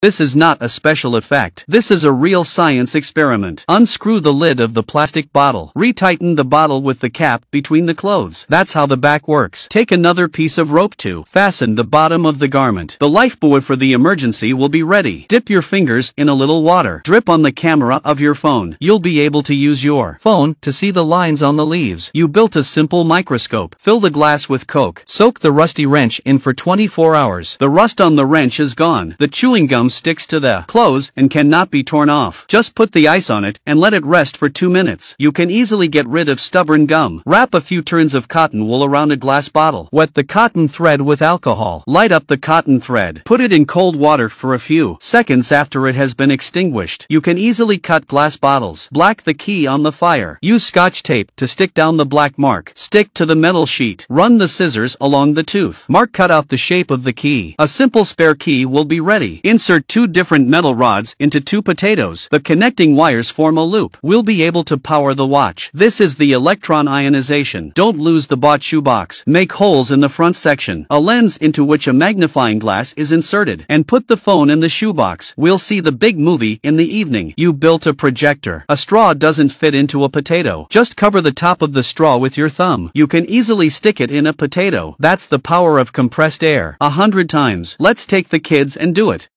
This is not a special effect. This is a real science experiment. Unscrew the lid of the plastic bottle. Retighten the bottle with the cap between the clothes. That's how the back works. Take another piece of rope to fasten the bottom of the garment. The lifebuoy for the emergency will be ready. Dip your fingers in a little water. Drip on the camera of your phone. You'll be able to use your phone to see the lines on the leaves. You built a simple microscope. Fill the glass with Coke. Soak the rusty wrench in for 24 hours. The rust on the wrench is gone. The chewing gum sticks to the clothes and cannot be torn off. Just put the ice on it and let it rest for 2 minutes. You can easily get rid of stubborn gum. Wrap a few turns of cotton wool around a glass bottle. Wet the cotton thread with alcohol. Light up the cotton thread. Put it in cold water for a few seconds after it has been extinguished. You can easily cut glass bottles. Black the key on the fire. Use scotch tape to stick down the black mark. Stick to the metal sheet. Run the scissors along the tooth. Mark cut out the shape of the key. A simple spare key will be ready. Insert two different metal rods into two potatoes. The connecting wires form a loop. We'll be able to power the watch. This is the electron ionization. Don't lose the bought shoebox. Make holes in the front section. A lens into which a magnifying glass is inserted. And put the phone in the shoebox. We'll see the big movie in the evening. You built a projector. A straw doesn't fit into a potato. Just cover the top of the straw with your thumb. You can easily stick it in a potato. That's the power of compressed air. A hundred times. Let's take the kids and do it.